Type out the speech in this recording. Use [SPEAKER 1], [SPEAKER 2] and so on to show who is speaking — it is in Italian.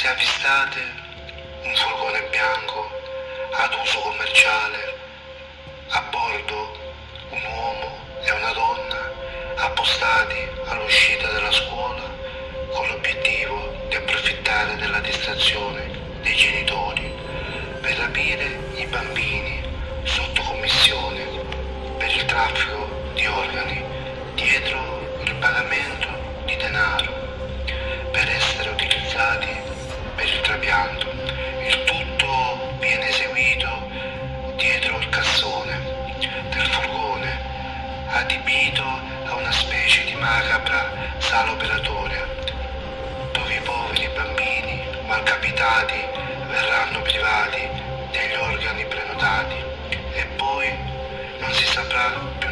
[SPEAKER 1] Localizzate un furgone bianco ad uso commerciale, a bordo un uomo e una donna appostati all'uscita della scuola con l'obiettivo di approfittare della distrazione dei genitori per rapire i bambini sotto commissione per il traffico una specie di macabra sala operatoria, dove i poveri bambini malcapitati verranno privati degli organi prenotati e poi non si saprà più